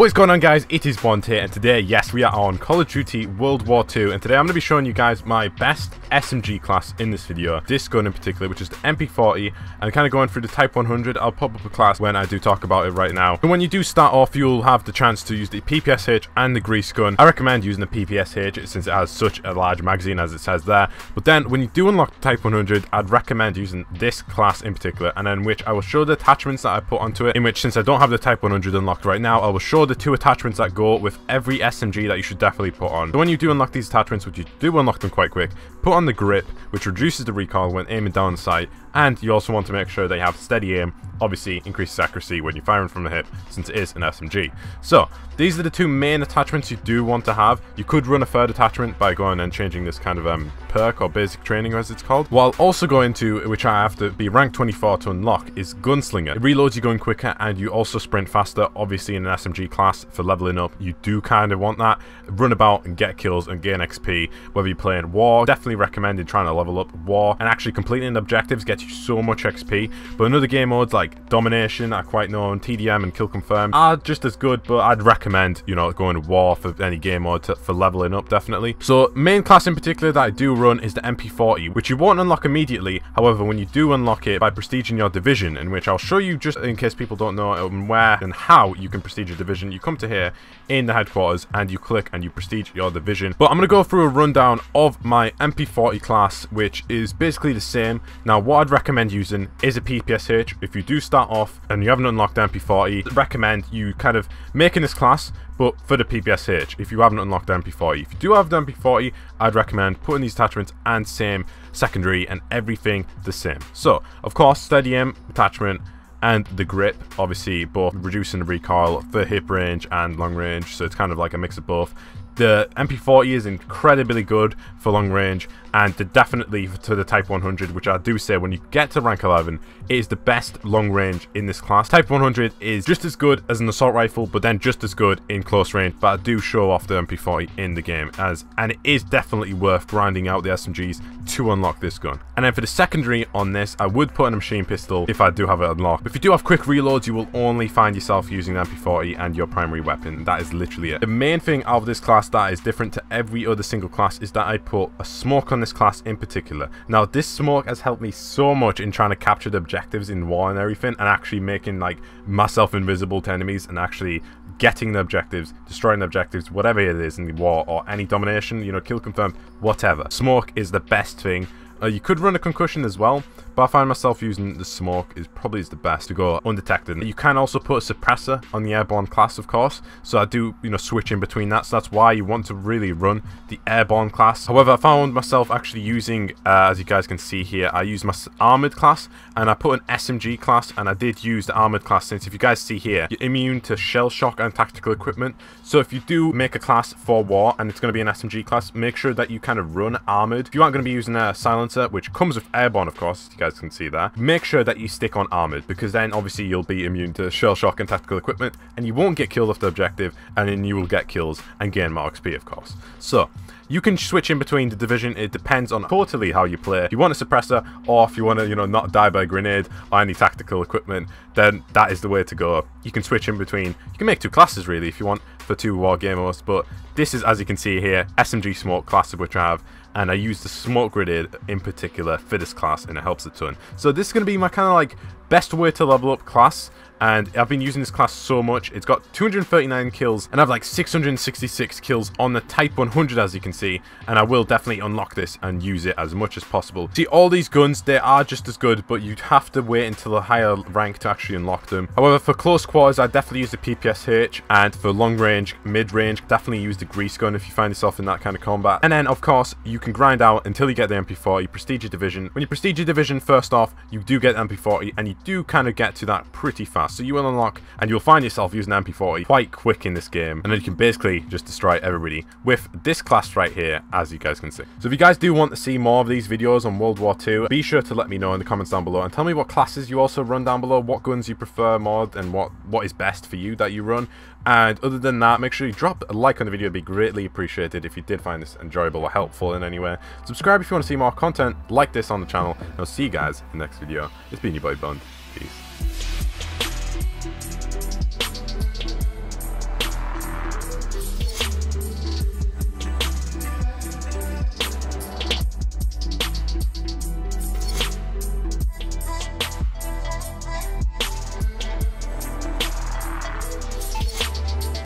What is going on guys, it is Bond here and today, yes, we are on Call of Duty World War II and today I'm going to be showing you guys my best SMG class in this video. This gun in particular, which is the MP40 and kind of going through the Type 100, I'll pop up a class when I do talk about it right now. And when you do start off, you'll have the chance to use the PPSH and the grease gun. I recommend using the PPSH since it has such a large magazine as it says there. But then when you do unlock the Type 100, I'd recommend using this class in particular and in which I will show the attachments that I put onto it, in which since I don't have the Type 100 unlocked right now, I will show the two attachments that go with every SMG that you should definitely put on. So when you do unlock these attachments, which you do unlock them quite quick, put on the grip, which reduces the recoil when aiming down sight, and you also want to make sure they have steady aim, obviously increases accuracy when you're firing from the hip, since it is an SMG. So, these are the two main attachments you do want to have. You could run a third attachment by going and changing this kind of um, perk or basic training as it's called, while also going to, which I have to be rank 24 to unlock, is Gunslinger. It reloads you going quicker and you also sprint faster, obviously in an SMG class for leveling up, you do kind of want that. Run about and get kills and gain XP, whether you're playing War, definitely recommended trying to level up War, and actually completing objectives gets you so much XP, but another game modes like Domination are quite known, TDM and Kill Confirm are just as good, but I'd recommend, you know, going to War for any game mode to, for leveling up, definitely. So, main class in particular that I do run is the MP40, which you won't unlock immediately, however, when you do unlock it by prestiging your division, in which I'll show you just in case people don't know um, where and how you can prestige your division, you come to here in the headquarters and you click and you prestige your division. But I'm going to go through a rundown of my MP40 class, which is basically the same. Now, what I'd recommend using is a PPSH. If you do start off and you haven't unlocked MP40, I'd recommend you kind of making this class, but for the PPSH, if you haven't unlocked the MP40. If you do have the MP40, I'd recommend putting these attachments and same secondary and everything the same. So, of course, steady aim attachment, and the grip, obviously both reducing the recoil for hip range and long range, so it's kind of like a mix of both. The MP40 is incredibly good for long range, and definitely to the Type 100, which I do say when you get to rank 11, it is the best long range in this class. Type 100 is just as good as an assault rifle, but then just as good in close range, but I do show off the MP40 in the game, as and it is definitely worth grinding out the SMGs to unlock this gun. And then for the secondary on this, I would put in a machine pistol if I do have it unlocked. If you do have quick reloads, you will only find yourself using the MP40 and your primary weapon. That is literally it. The main thing of this class that is different to every other single class is that I put a smoke on this class in particular. Now, this smoke has helped me so much in trying to capture the objectives in war and everything, and actually making like myself invisible to enemies and actually getting the objectives, destroying the objectives, whatever it is in the war or any domination, you know, kill confirmed, whatever. Smoke is the best thing uh, you could run a concussion as well, but I find myself using the smoke is probably is the best to go undetected. You can also put a suppressor on the airborne class, of course, so I do, you know, switch in between that, so that's why you want to really run the airborne class. However, I found myself actually using, uh, as you guys can see here, I use my armored class, and I put an SMG class, and I did use the armored class, since if you guys see here, you're immune to shell shock and tactical equipment, so if you do make a class for war, and it's going to be an SMG class, make sure that you kind of run armored. If you aren't going to be using a silent which comes with airborne, of course, you guys can see that, Make sure that you stick on armored, because then obviously you'll be immune to shell shock and tactical equipment, and you won't get killed off the objective, and then you will get kills and gain more XP, of course. So, you can switch in between the division. It depends on totally how you play. If you want a suppressor, or if you want to, you know, not die by a grenade or any tactical equipment, then that is the way to go. You can switch in between. You can make two classes, really, if you want, for two war gamers, but this is, as you can see here, SMG Smoke class, which I have, and I use the Smoke Grenade in particular for this class, and it helps a ton. So this is going to be my kind of like best way to level up class and I've been using this class so much. It's got 239 kills, and I have like 666 kills on the Type 100, as you can see, and I will definitely unlock this and use it as much as possible. See, all these guns, they are just as good, but you'd have to wait until a higher rank to actually unlock them. However, for close quarters, I definitely use the PPSH, and for long range, mid range, definitely use the grease gun if you find yourself in that kind of combat. And then, of course, you can grind out until you get the MP40, prestige division. When you prestige division, first off, you do get MP40, and you do kind of get to that pretty fast so you will unlock, and you'll find yourself using MP40 quite quick in this game, and then you can basically just destroy everybody with this class right here, as you guys can see. So if you guys do want to see more of these videos on World War II, be sure to let me know in the comments down below, and tell me what classes you also run down below, what guns you prefer more, and what, what is best for you that you run. And other than that, make sure you drop a like on the video, it'd be greatly appreciated if you did find this enjoyable or helpful in any way. Subscribe if you want to see more content like this on the channel, and I'll see you guys in the next video. It's been your boy Bond. Peace.